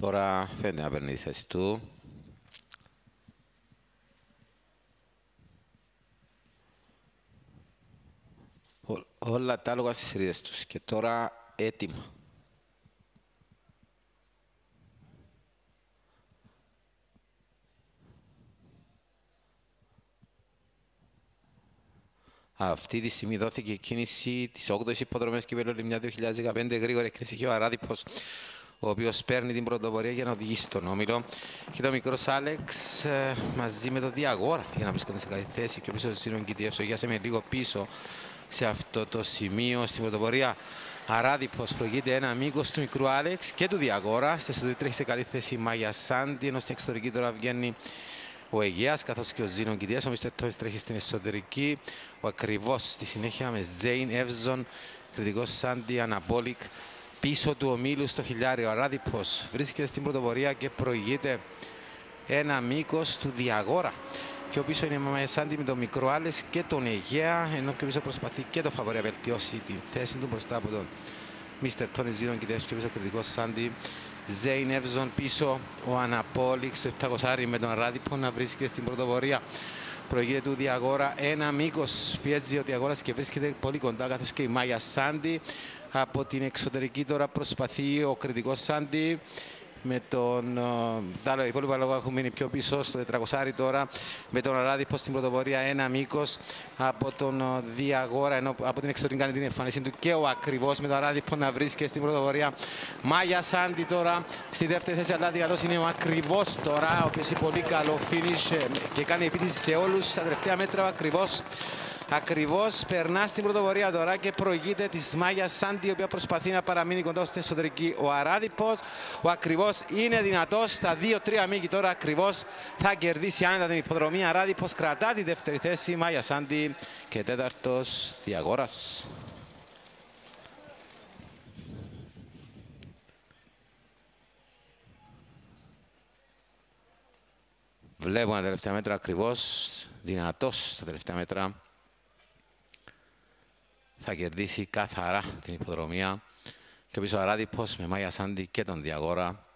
Τώρα φαίνεται να παίρνει τη θέση του. Όλα τα άλογα στις ρίδες τους. Και τώρα έτοιμα. Αυτή τη στιγμή δόθηκε η κίνηση της 8η υποδρομή κυπέλου Λιμνιά 2015. Γρήγορη εκκίνηση και ο Αράδηπο, ο οποίος παίρνει την πρωτοπορία για να οδηγήσει τον όμιλο. Και το μικρός Άλεξ ε, μαζί με το Διαγόρα για να βρίσκονται σε καλή θέση. Και ο πίσω του Σύρων Κιτιεύσο με λίγο πίσω σε αυτό το σημείο στην πρωτοπορία. Αράδηπο προηγείται ένα μήκος του μικρού Άλεξ και του Διαγόρα. Στη εσωτερική τρέχει σε καλή θέση η Μάγια Σάντι, ενώ στην εξωτερική τώρα βγαίνει ο Αιγαία καθώς και ο Ζήνο Κιτία. Ο Μίστερ Τόι τρέχει στην εσωτερική. Ο ακριβώς στη συνέχεια με Ζέιν Εύζον, κριτικός Σάντι Αναπόλικ. Πίσω του ομίλου στο χιλιάριο. Ο Αράδηπος βρίσκεται στην πρωτοπορία και προηγείται ένα μήκος του Διαγόρα. Και ο πίσω είναι με Σάντι με τον μικρό Άλες και τον Αιγαία. Ενώ και ο πίσω προσπαθεί και το φαβορή να βελτιώσει την θέση του μπροστά από τον Μίστερ Τόνι Ζήνο Κιτία και ο πίσω κριτικός Σάντι. Ζέιν Εύζον πίσω, ο Αναπόληξ στο 700 με τον Ράδιπο να βρίσκεται στην πρωτοπορία. Προηγείται του Διαγόρα ένα μήκος πιέζει ο Διαγόρα και βρίσκεται πολύ κοντά καθώς και η Μάγια Σάντι. Από την εξωτερική τώρα προσπαθεί ο κριτικός Σάντι με τον άλλο υπόλοιπο λόγο έχουν μείνει πιο πίσω στο 400 τώρα με τον Αράδηπο στην πρωτοπορία ένα μήκος από τον Διαγόρα ενώ από την εξωτερική κάνει την εμφάνισή του και ο ακριβώς με τον Αράδηπο να βρίσκεται στην πρωτοπορία. Μάγια Σάντι τώρα στη δεύτερη θέση αλλά διαλός είναι ο ακριβώς τώρα ο οποίος έχει πολύ καλό finish και κάνει επίθεση σε όλους στα τελευταία μέτρα ο ακριβώς Ακριβώς περνάς στην πρωτοβορία τώρα και προηγείται της Μάγια Σάντι, η οποία προσπαθεί να παραμείνει κοντά στην εσωτερική. Ο Αράδηπος, ο ακριβώς είναι δυνατός. Στα 2-3 μήκη τώρα ακριβώς θα κερδίσει άνετα την υποδρομή. Αράδηπος κρατά τη δεύτερη θέση. Μάγια Σάντι και τέταρτος Διαγόρας. Βλέπουμε τα τελευταία μέτρα ακριβώς, δυνατός στα τελευταία μέτρα θα κερδίσει καθαρά την υποδρομία. Και πίσω Αράδηπος με Μάια Σάντι και τον Διαγόρα